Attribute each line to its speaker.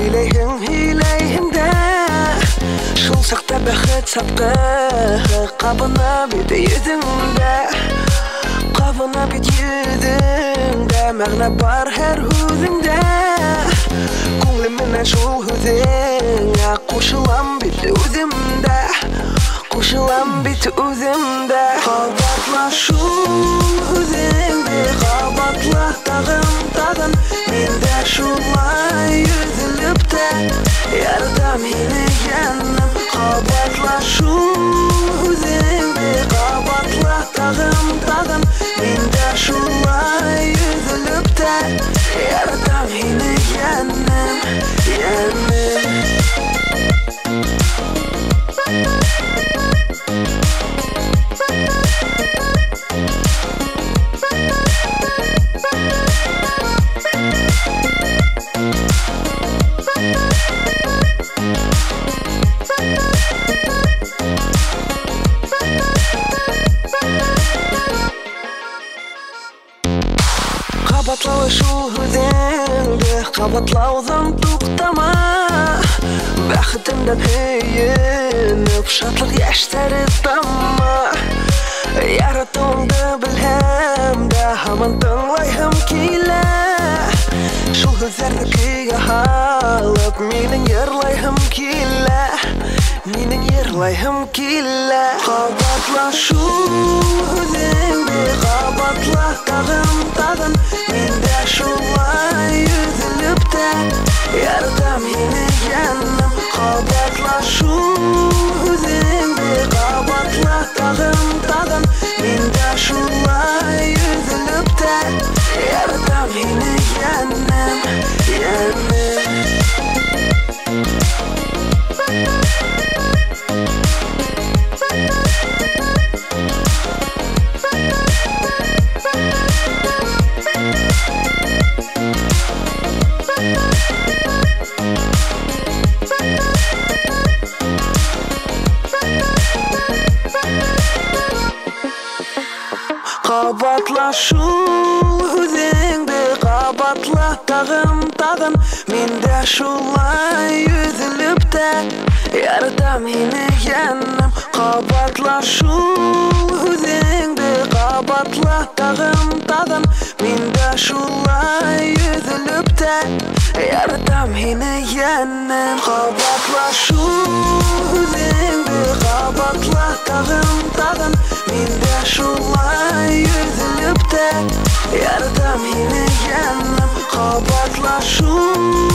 Speaker 1: Һөйләйһең, һөйләйһең дә. Шул саҡта бәхет сапты. Ҡабына бит йөҙөңдә Ҡабына бит йөҙөңдә Мәғнә бар һәр һүҙеңдә. Күңлем менән шул һүҙеңә Ҡушылам бит үҙемдә. Ҡушылам бит үҙемдә. Ҡабатлашыу Ҡабатлауы шул һүҙеңде Ҡабатлауҙан туҡтама Бәхетемдән һөйөнөп Шатлыҡ йәштәре тамма Яратыуыңды белһәм дә Һаман тыңлайһым килә Шул һүҙҙәрҙе көйгә һалып Минең йырлайһым килә Минең йырлайһым килә Ҡабатла шул һүҙеңде Yine yandım Ҡабатла шул һүҙеңде Ҡабатла тағын тағын Мин дә шулай йөҙөлөп тә Ярдам һине яным Ҡабатла шул һүҙеңде Ҡабатла тағын тағын Мин дә шулай йөҙөлөп тә Ярдам һине яным Ҡабатла шул Yeniden kabaklar şu